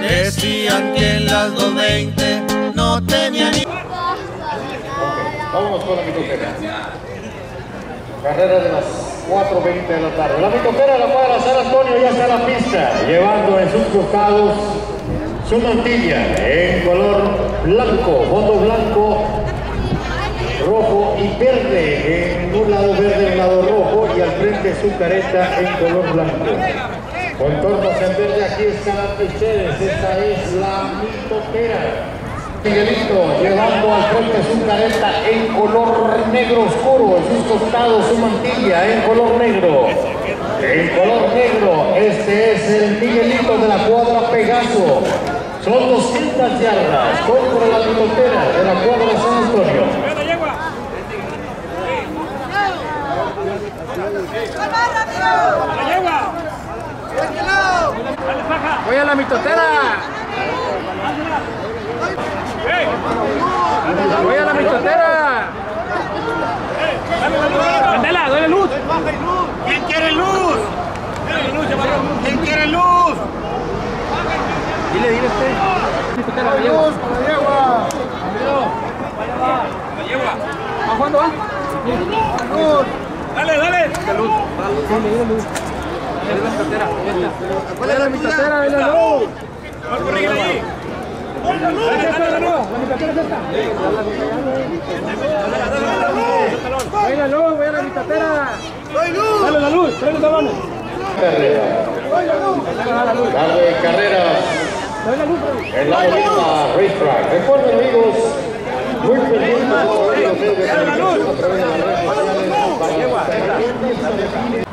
Decían que en las 220 no tenía ni... Vámonos con la mitotera. Carrera de las 4.20 de la tarde. La mitotera de la cuadra San Antonio ya está la pista, llevando en sus costados su mantilla en color blanco, fondo blanco, rojo y verde. En un lado verde, en un lado rojo su careta en color blanco. Contornos en verde, aquí están ustedes. Esta es la mitotera. Miguelito llevando al frente su careta en color negro oscuro, en sus costados su mantilla en color negro. En color negro, este es el Miguelito de la cuadra Pegaso. Son 200 yardas contra la mitotera de la cuadra San Antonio. Voy a la mitotera. Voy a la mitotera. Candela, dale luz. ¿Quién quiere luz? ¿Quién quiere luz? Dile, dile usted. Mitotera, la yegua. La yegua. La yegua. ¿A cuándo va? Luz. Dale, dale luz. Dale la mitotera. ¿Cuál es la mitotera? Dale luz. Va a correr ahí. Dale, dale, dale, La mitotera es esta. Dale la luz, voy a la mitotera. Dale la luz, trae los talones. Carrera. Tarde carreras Dale la luz, en la bonita racetrack. Recuerden amigos, muy pendientes de los medios de comunicación a través de redes 全然違う。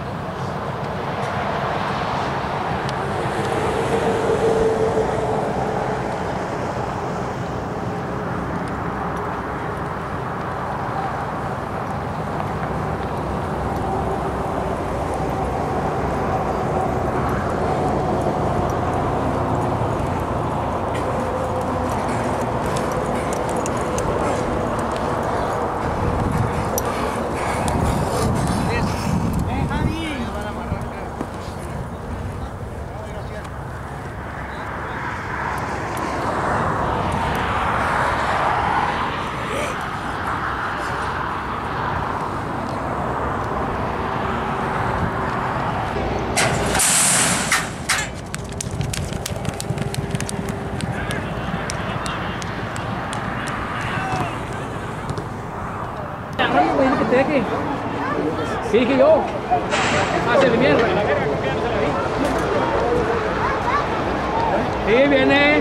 Que deje. Sí, dije yo. Hace de mierda. Sí, viene.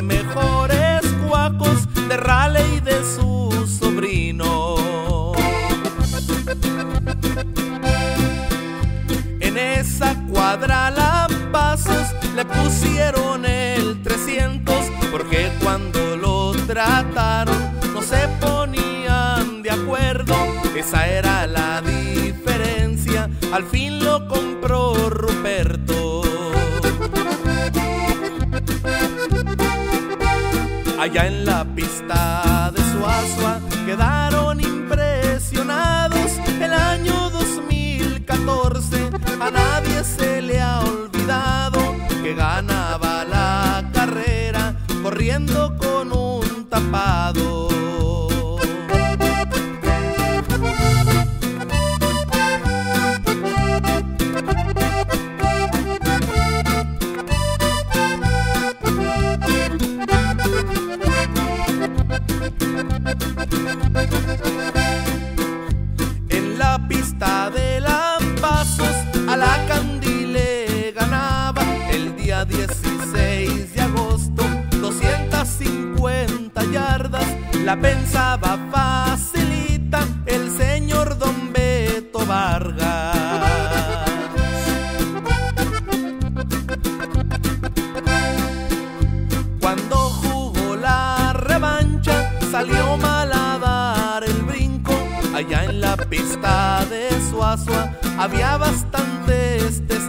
Mejores cuacos de Raleigh y de su sobrino. En esa cuadra Lampazos le pusieron el 300 porque cuando lo trataron no se ponían de acuerdo. Esa era la diferencia. Al fin lo compró Allá en la pista la pensaba facilita el señor Don Beto Vargas. Cuando jugó la revancha, salió mal a dar el brinco. Allá en la pista de Suazua había bastantes testigos